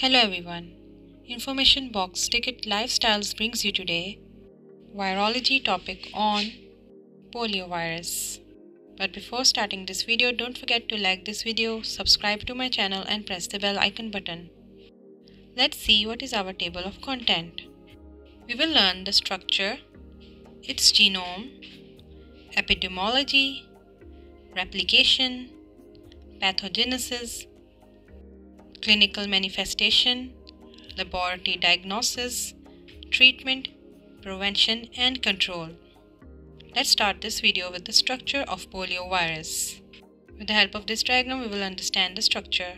Hello everyone. Information box ticket lifestyles brings you today virology topic on poliovirus. But before starting this video, don't forget to like this video, subscribe to my channel and press the bell icon button. Let's see what is our table of content. We will learn the structure, its genome, epidemiology, replication, pathogenesis, clinical manifestation, laboratory diagnosis, treatment, prevention, and control. Let's start this video with the structure of poliovirus. With the help of this diagram, we will understand the structure.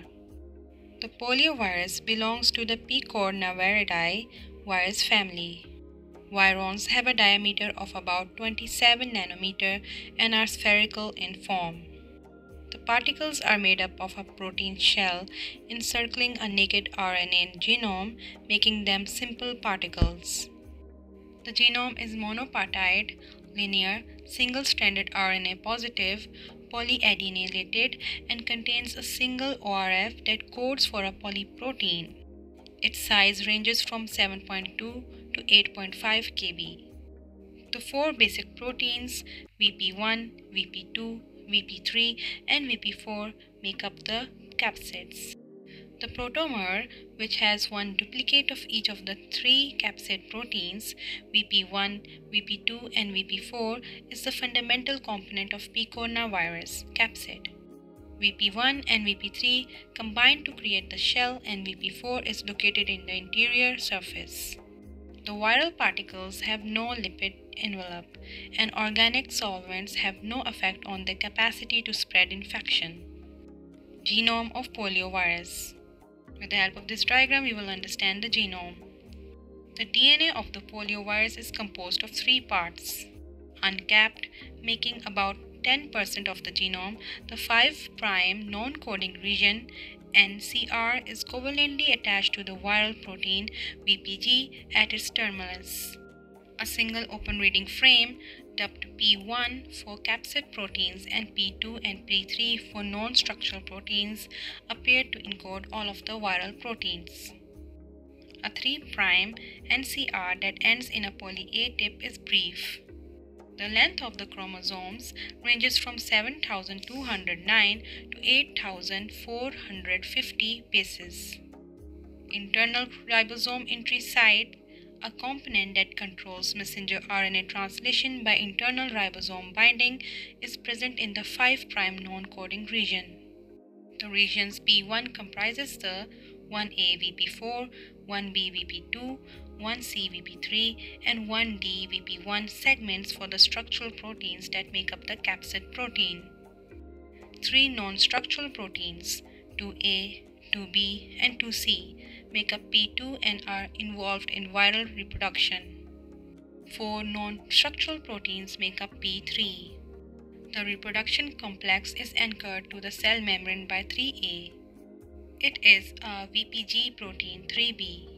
The poliovirus belongs to the Picornaviridae virus family. Virions have a diameter of about 27 nanometer and are spherical in form. The particles are made up of a protein shell encircling a naked RNA genome, making them simple particles. The genome is monopartite, linear, single stranded RNA positive, polyadenylated, and contains a single ORF that codes for a polyprotein. Its size ranges from 7.2 to 8.5 kb. The four basic proteins VP1, VP2, VP3 and VP4 make up the capsids. The protomer, which has one duplicate of each of the three capsid proteins, VP1, VP2, and VP4, is the fundamental component of picornavirus capsid. VP1 and VP3 combine to create the shell, and VP4 is located in the interior surface. The viral particles have no lipid envelope, and organic solvents have no effect on their capacity to spread infection. Genome of poliovirus. With the help of this diagram, we will understand the genome. The DNA of the poliovirus is composed of three parts. Uncapped, making about 10% of the genome, the 5' non-coding region NCR is covalently attached to the viral protein VPG at its terminus. A single open reading frame, dubbed P1 for capsid proteins and P2 and P3 for non structural proteins, appeared to encode all of the viral proteins. A 3' NCR that ends in a poly A tip is brief. The length of the chromosomes ranges from 7209 to 8450 bases. Internal ribosome entry site, a component that controls messenger RNA translation by internal ribosome binding, is present in the 5' non-coding region. The regions P1 comprises the 1A VP4, 1B VP2, 1C VP3 and 1D VP1 segments for the structural proteins that make up the capsid protein. Three non-structural proteins, 2A, 2B and 2C, make up P2 and are involved in viral reproduction. Four non-structural proteins make up P3. The reproduction complex is anchored to the cell membrane by 3A. It is a VPG protein 3B.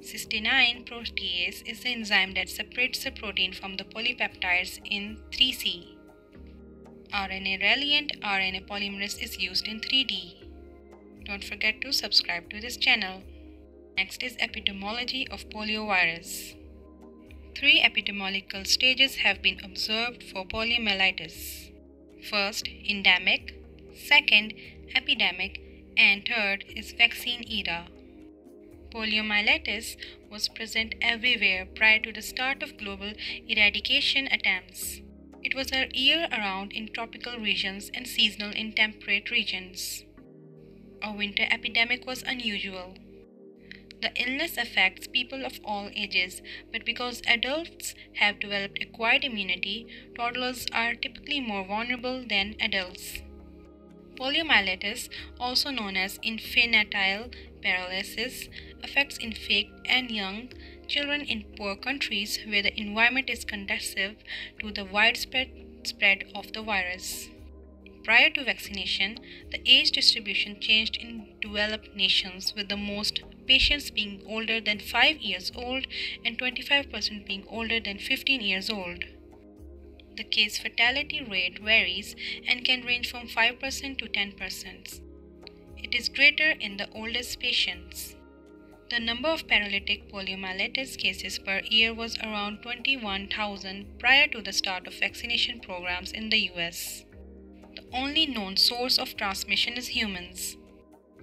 Cystine protease is the enzyme that separates the protein from the polypeptides in 3C. RNA reliant RNA polymerase is used in 3D. Don't forget to subscribe to this channel. Next is epidemiology of poliovirus. Three epidemiological stages have been observed for poliomyelitis. First, endemic, second, epidemic, and third is vaccine era. Poliomyelitis was present everywhere prior to the start of global eradication attempts. It was a year around in tropical regions and seasonal in temperate regions. A winter epidemic was unusual. The illness affects people of all ages, but because adults have developed acquired immunity, toddlers are typically more vulnerable than adults. Poliomyelitis, also known as infantile paralysis, affects infant and young children in poor countries where the environment is conducive to the widespread spread of the virus. Prior to vaccination, the age distribution changed in developed nations, with the most patients being older than 5 years old and 25% being older than 15 years old. The case fatality rate varies and can range from 5% to 10%. It is greater in the oldest patients. The number of paralytic poliomyelitis cases per year was around 21,000 prior to the start of vaccination programs in the US. The only known source of transmission is humans.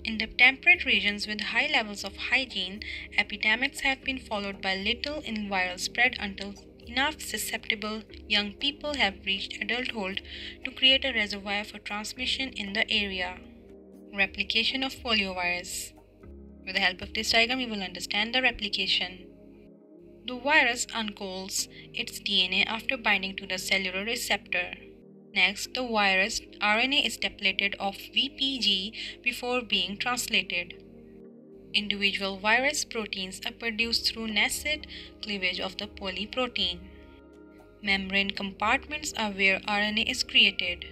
In the temperate regions with high levels of hygiene, epidemics have been followed by little in viral spread until enough susceptible young people have reached adulthood to create a reservoir for transmission in the area. Replication of poliovirus. With the help of this diagram, we will understand the replication. The virus uncoils its DNA after binding to the cellular receptor. Next, the virus RNA is depleted of VPG before being translated. Individual virus proteins are produced through nascent cleavage of the polyprotein. Membrane compartments are where RNA is created.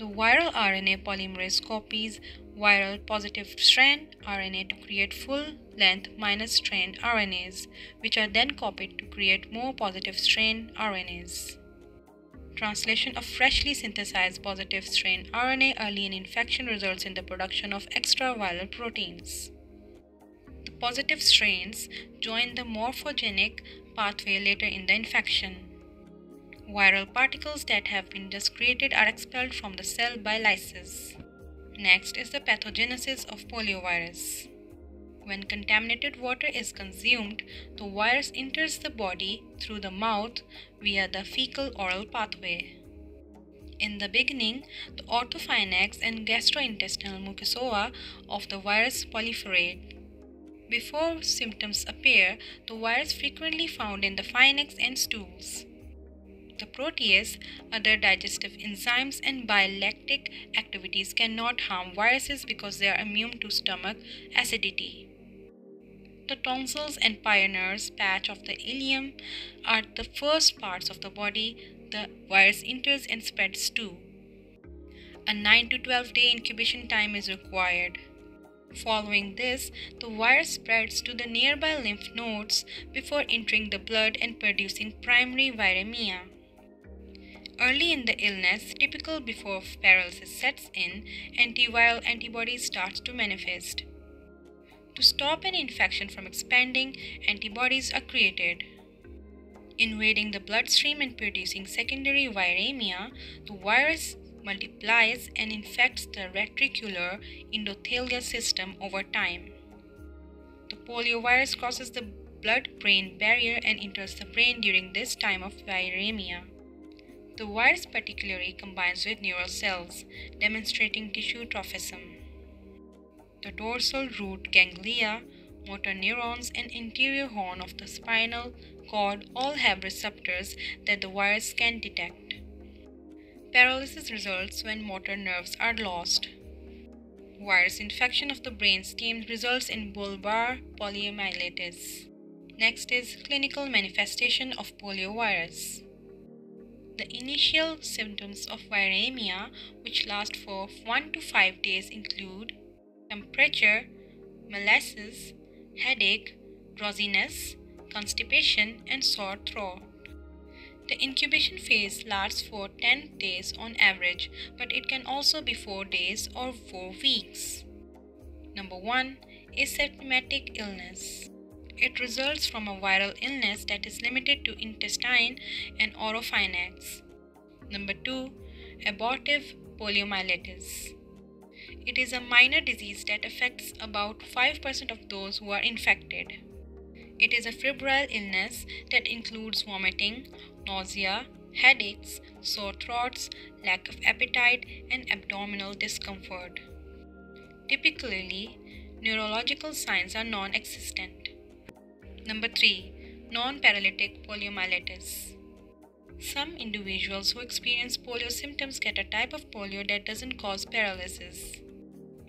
The viral RNA polymerase copies viral positive strand RNA to create full length minus strand RNAs, which are then copied to create more positive strand RNAs. Translation of freshly synthesized positive strain RNA early in infection results in the production of extra viral proteins. The positive strains join the morphogenic pathway later in the infection. Viral particles that have been just created are expelled from the cell by lysis. Next is the pathogenesis of poliovirus. When contaminated water is consumed, the virus enters the body through the mouth via the fecal oral pathway. In the beginning, the orthopharynx and gastrointestinal mucosa of the virus proliferate. Before symptoms appear, the virus frequently found in the pharynx and stools. The protease, other digestive enzymes, and bile lactic activities cannot harm viruses because they are immune to stomach acidity. The tonsils and Peyer's patch of the ileum are the first parts of the body the virus enters and spreads to. A 9 to 12 day incubation time is required. Following this, the virus spreads to the nearby lymph nodes before entering the blood and producing primary viremia. Early in the illness, typical before paralysis sets in, antiviral antibodies start to manifest. To stop an infection from expanding, antibodies are created. Invading the bloodstream and producing secondary viremia, the virus multiplies and infects the reticular endothelial system over time. The poliovirus crosses the blood brain barrier and enters the brain during this time of viremia. The virus particularly combines with neural cells, demonstrating tissue trophism. The dorsal root ganglia, motor neurons, and anterior horn of the spinal cord all have receptors that the virus can detect. Paralysis results when motor nerves are lost. Virus infection of the brainstem results in bulbar poliomyelitis. Next is clinical manifestation of poliovirus. The initial symptoms of viremia, which last for 1 to 5 days, include temperature, malaise, headache, drowsiness, constipation, and sore throat. The incubation phase lasts for 10 days on average, but it can also be 4 days or 4 weeks. Number 1. Asymptomatic illness. It results from a viral illness that is limited to intestine and oropharynx. Number 2. Abortive poliomyelitis. It is a minor disease that affects about 5% of those who are infected. It is a febrile illness that includes vomiting, nausea, headaches, sore throats, lack of appetite, and abdominal discomfort. Typically, neurological signs are non existent. Number 3. Non paralytic poliomyelitis. Some individuals who experience polio symptoms get a type of polio that doesn't cause paralysis.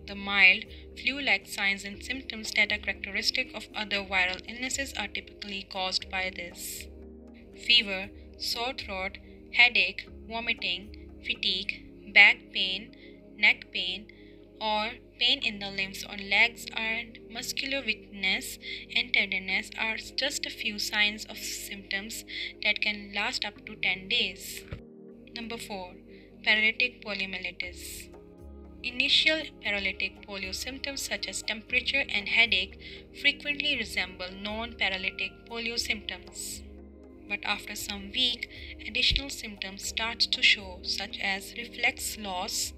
The mild, flu like signs and symptoms that are characteristic of other viral illnesses are typically caused by this fever, sore throat, headache, vomiting, fatigue, back pain, neck pain, or pain in the limbs or legs and muscular weakness and tenderness are just a few signs of symptoms that can last up to 10 days. Number 4. Paralytic poliomyelitis. Initial paralytic polio symptoms such as temperature and headache frequently resemble non-paralytic polio symptoms. But after some week, additional symptoms start to show such as reflex loss,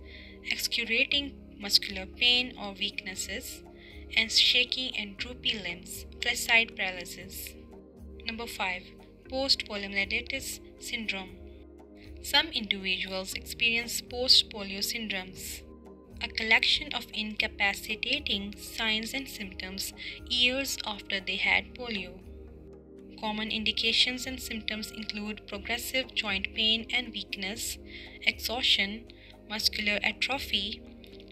excruciating muscular pain or weaknesses, and shaky and droopy limbs, flaccid paralysis. Number 5. Post poliomyelitis syndrome. Some individuals experience post polio syndromes, a collection of incapacitating signs and symptoms years after they had polio. Common indications and symptoms include progressive joint pain and weakness, exhaustion, muscular atrophy,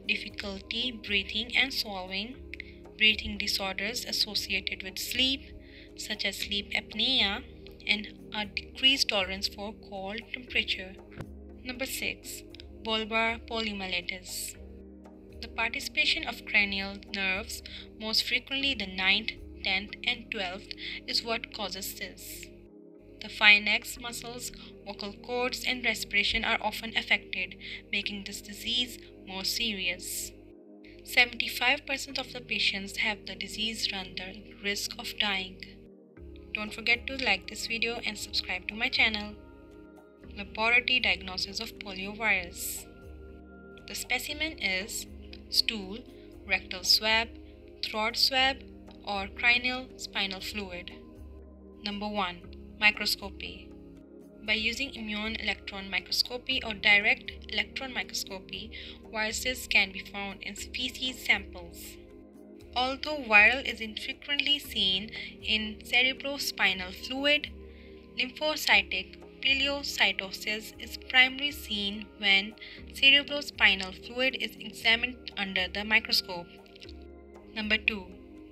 difficulty breathing and swallowing, breathing disorders associated with sleep, such as sleep apnea, and a decreased tolerance for cold temperature. Number 6. Bulbar poliomyelitis. The participation of cranial nerves, most frequently the 9th, 10th, and 12th, is what causes this. The pharynx muscles, vocal cords, and respiration are often affected, making this disease more serious. 75% of the patients have the disease run the risk of dying. Don't forget to like this video and subscribe to my channel. Laboratory diagnosis of poliovirus. The specimen is stool, rectal swab, throat swab, or cranial spinal fluid. Number 1. Microscopy. By using immune electron microscopy or direct electron microscopy, viruses can be found in feces samples. Although viral is infrequently seen in cerebrospinal fluid, lymphocytic pilocytosis is primarily seen when cerebrospinal fluid is examined under the microscope. Number 2.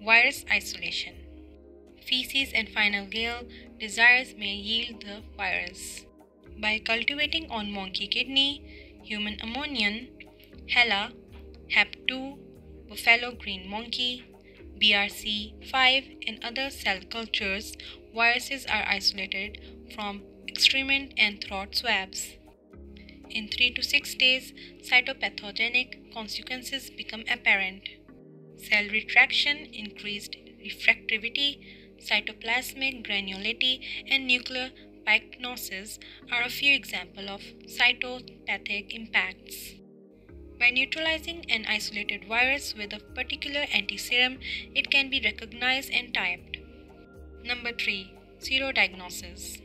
Virus isolation. Feces and final gale desires may yield the virus. By cultivating on monkey kidney, human ammonium, HeLa, HEP2, buffalo green monkey, BRC5, and other cell cultures, viruses are isolated from excrement and throat swabs. In 3 to 6 days, cytopathogenic consequences become apparent. Cell retraction, increased refractivity, cytoplasmic granularity, and nuclear pycnosis are a few examples of cytopathic impacts. By neutralizing an isolated virus with a particular antiserum, it can be recognized and typed. Number 3. Serodiagnosis.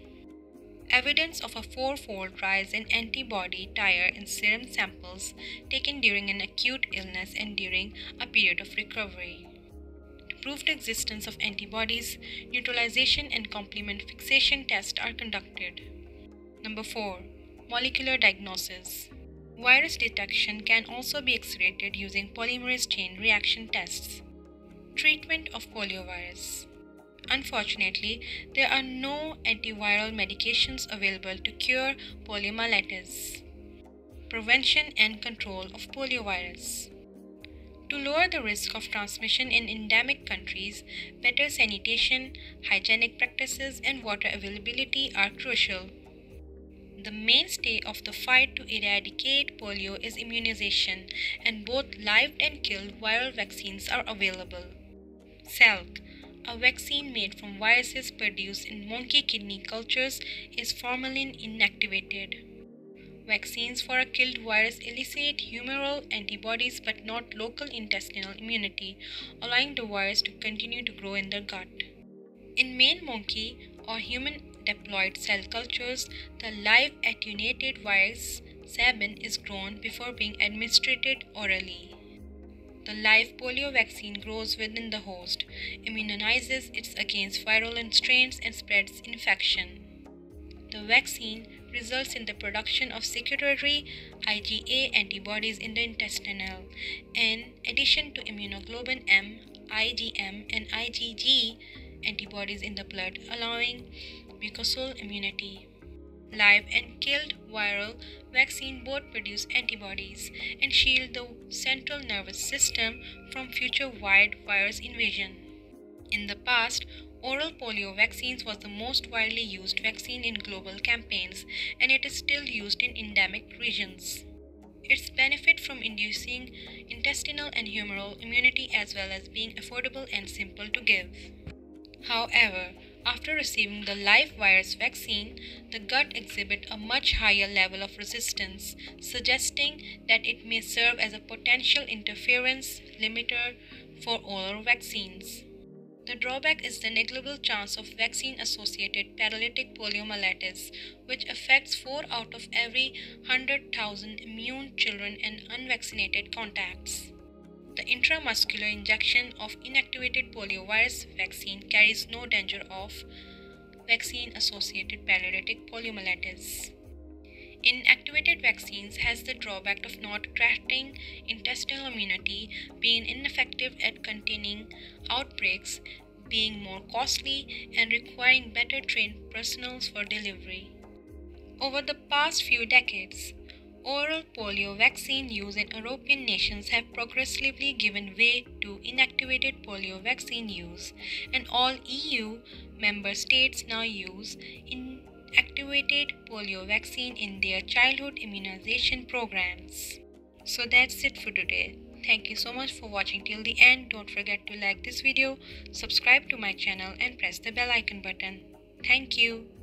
Evidence of a fourfold rise in antibody titer in serum samples taken during an acute illness and during a period of recovery. To prove the existence of antibodies, neutralization and complement fixation tests are conducted. Number 4. Molecular diagnosis. Virus detection can also be accelerated using polymerase chain reaction tests. Treatment of poliovirus. Unfortunately, there are no antiviral medications available to cure poliomyelitis. Prevention and control of poliovirus. To lower the risk of transmission in endemic countries, better sanitation, hygienic practices, and water availability are crucial. The mainstay of the fight to eradicate polio is immunization, and both live and killed viral vaccines are available. Salk, a vaccine made from viruses produced in monkey kidney cultures, is formalin inactivated. Vaccines for a killed virus elicit humoral antibodies but not local intestinal immunity, allowing the virus to continue to grow in the gut. In male monkey or human diploid cell cultures, the live attenuated virus Sabin is grown before being administered orally. The live polio vaccine grows within the host, immunizes it against virulent strains, and spreads infection. The vaccine results in the production of secretory IgA antibodies in the intestinal, in addition to immunoglobulin M, IgM, and IgG antibodies in the blood, allowing mucosal immunity. Live and killed viral vaccine both produce antibodies and shield the central nervous system from future wide virus invasion. In the past, oral polio vaccines was the most widely used vaccine in global campaigns and it is still used in endemic regions. Its benefit from inducing intestinal and humoral immunity as well as being affordable and simple to give. However, after receiving the live virus vaccine, the gut exhibit a much higher level of resistance, suggesting that it may serve as a potential interference limiter for oral vaccines. The drawback is the negligible chance of vaccine associated paralytic poliomyelitis, which affects 4 out of every 100,000 immune children and unvaccinated contacts. The intramuscular injection of inactivated poliovirus vaccine carries no danger of vaccine associated paralytic poliomyelitis. Inactivated vaccines has the drawback of not creating intestinal immunity, being ineffective at containing outbreaks, being more costly, and requiring better trained personnel for delivery. Over the past few decades, oral polio vaccine use in European nations have progressively given way to inactivated polio vaccine use, and all EU member states now use inactivated polio vaccine in their childhood immunization programs. So that's it for today. Thank you so much for watching till the end. Don't forget to like this video, subscribe to my channel and press the bell icon button. Thank you.